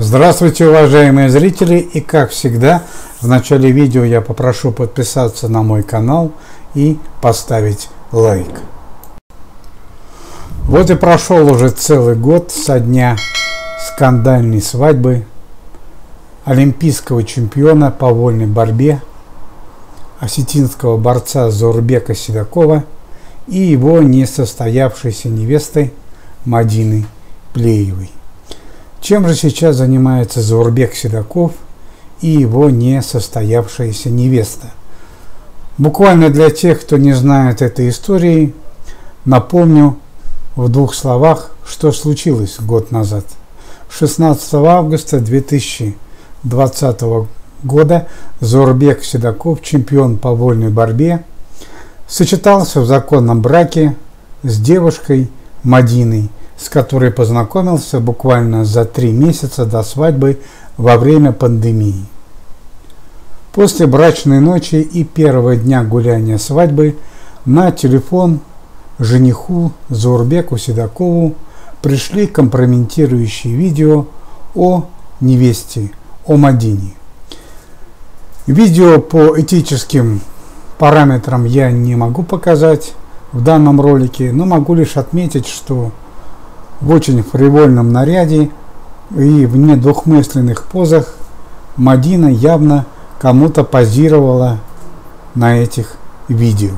Здравствуйте, уважаемые зрители! И как всегда, в начале видео я попрошу подписаться на мой канал и поставить лайк. Вот и прошел уже целый год со дня скандальной свадьбы олимпийского чемпиона по вольной борьбе осетинского борца Заурбека Седокова и его несостоявшейся невесты Мадины Плеевой. Чем же сейчас занимается Заурбек Седоков и его несостоявшаяся невеста? Буквально для тех, кто не знает этой истории, напомню в двух словах, что случилось год назад. 16 августа 2020 года Заурбек Седоков, чемпион по вольной борьбе, сочетался в законном браке с девушкой Мадиной, с которой познакомился буквально за три месяца до свадьбы во время пандемии. После брачной ночи и первого дня гуляния свадьбы на телефон жениху Заурбеку Седокову пришли компрометирующие видео о невесте, о Мадине. Видео по этическим параметрам я не могу показать в данном ролике, но могу лишь отметить, что в очень фривольном наряде и в недвухмысленных позах Мадина явно кому-то позировала на этих видео.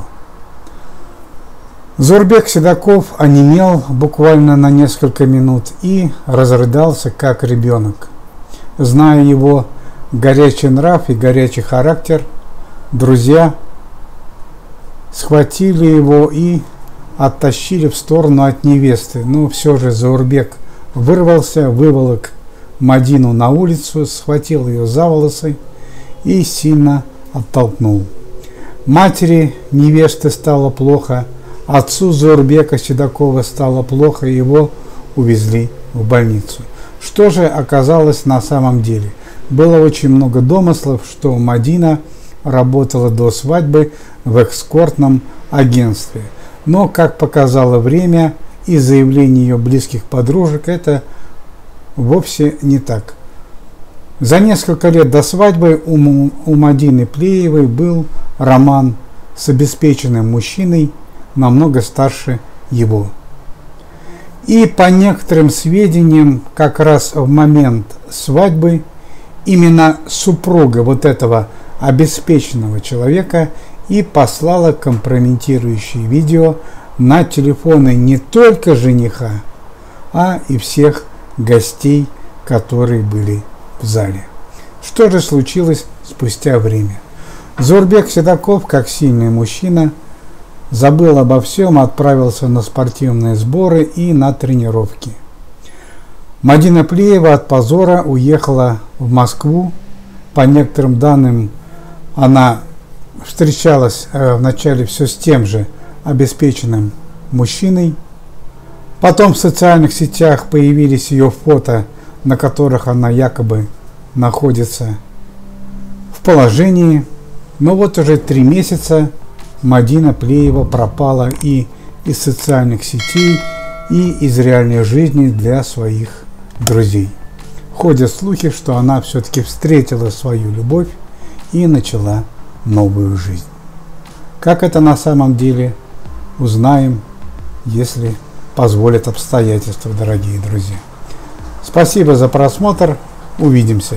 Зурбек Седоков онемел буквально на несколько минут и разрыдался как ребенок. Зная его горячий нрав и горячий характер, друзья схватили его и оттащили в сторону от невесты. Но все же Заурбек вырвался, выволок Мадину на улицу, схватил ее за волосы и сильно оттолкнул. Матери невесты стало плохо, отцу Заурбека Седокова стало плохо, его увезли в больницу. Что же оказалось на самом деле? Было очень много домыслов, что Мадина работала до свадьбы в экскортном агентстве – но, как показало время и заявление ее близких подружек, это вовсе не так. За несколько лет до свадьбы у, Мадины Плеевой был роман с обеспеченным мужчиной, намного старше его. И по некоторым сведениям, как раз в момент свадьбы, именно супруга вот этого обеспеченного человека и послала компрометирующие видео на телефоны не только жениха, а и всех гостей, которые были в зале. Что же случилось спустя время? Зурбек Седоков, как сильный мужчина, забыл обо всем, отправился на спортивные сборы и на тренировки. Мадина Плеева от позора уехала в Москву. По некоторым данным, она встречалась э, вначале все с тем же обеспеченным мужчиной. Потом в социальных сетях появились ее фото, на которых она якобы находится в положении. Но вот уже три месяца Мадина Плеева пропала и из социальных сетей, и из реальной жизни для своих друзей. Ходят слухи, что она все-таки встретила свою любовь и начала новую жизнь. Как это на самом деле, узнаем, если позволят обстоятельства, дорогие друзья. Спасибо за просмотр. Увидимся.